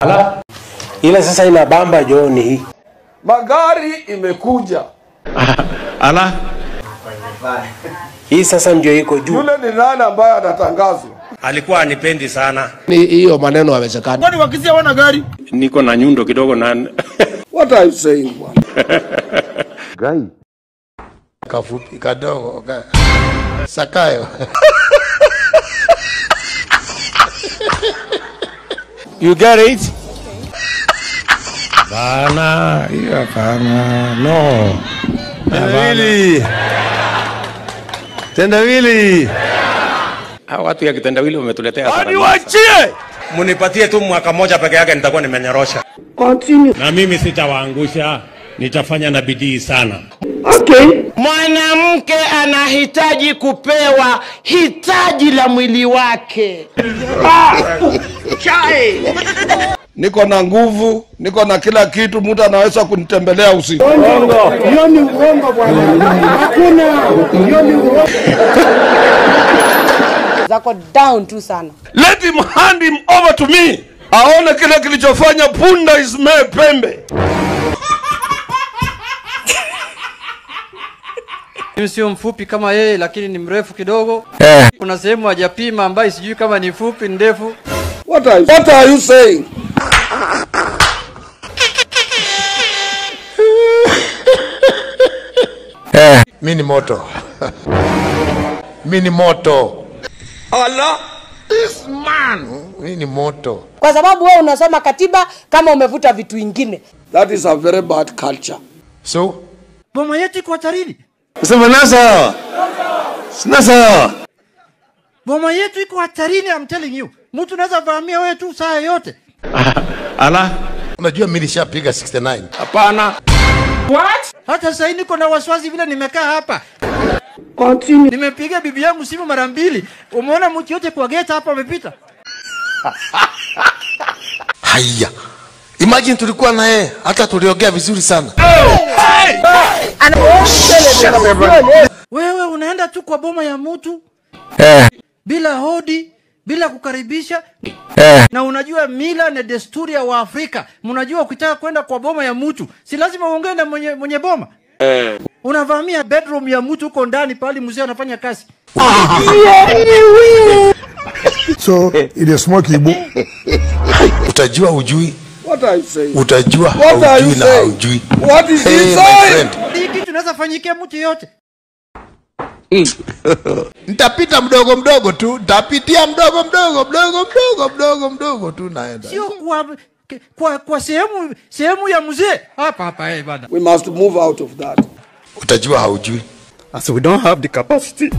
Ala, ile sasa ina bamba John hii. Magari imekuja. Ala, Hii sasa ndio iko juu. Yule ni nani ambaye anatangazwa? alikuwa anipendi sana. Ni hiyo maneno yawezekana. Kwani wakisia wana gari? Niko na nyundo kidogo na What are you saying bwana? Gai. Kafupi kadogo. Sakayo. You get it? Bana, yeah, bana. No. Tendawili. Tendawili. Hawa watu ya kitendawili wametuletea hasara nyingi Niwachie. Munipatie tu mwaka moja peke yake nitakuwa nimenyorosha. Continue. Na mimi sitawaangusha, nitafanya na bidii sana. Mwanamke anahitaji kupewa hitaji la mwili wake. Niko na nguvu, niko na kila kitu, mtu anaweza kunitembelea usiku. Hiyo ni uongo bwana. Hakuna. Hiyo ni uongo. zako down tu sana. Let him hand him over to me. Aone kile kilichofanya punda ismee pembe. Mimi sio mfupi kama yeye, lakini ni mrefu kidogo. eh. Kuna sehemu hajapima ambayo sijui kama ni fupi ndefu. What are you, what are you saying? eh, Mi ni moto. Mi ni moto. Allah. This man. mimi ni moto. Kwa sababu wewe unasoma katiba kama umevuta vitu vingine. That is a very bad culture. So, mama yetu iko hatarini. Sema nasa. Nasa. Boma yetu iko hatarini, I'm telling you. Mtu anaweza vamia wewe tu saa yote. Ala, unajua mimi nishapiga 69. hapana. What? Hata sasa hivi niko na wasiwasi vile nimekaa hapa. Continue. Nimepiga bibi yangu simu mara mbili. Umeona mtu yote kwa geta hapa amepita? Haya. Imagine tulikuwa na yeye, hata tuliongea vizuri sana. Wewe unaenda tu kwa boma ya mtu eh, bila hodi, bila kukaribisha eh. na unajua mila na desturi ya Waafrika. Mnajua ukitaka kwenda kwa boma ya mtu si lazima uongee na mwenye, mwenye boma eh. unavamia bedroom ya mtu huko ndani pale mzee anafanya kazi. So it is smoke igbo. Utajua ujui, What I say? utajua What are you haujui na haujui. What is Hey, kitu inaweza fanyikia mtu yote. Nitapita mdogo mdogo tu, nitapitia mdogo mdogo mdogo mdogo mdogo mdogo tu naenda. Sio kwa kwa, kwa sehemu sehemu ya mzee hapa hapa eh bana. We must move out of that. Utajua haujui. as we don't have the capacity.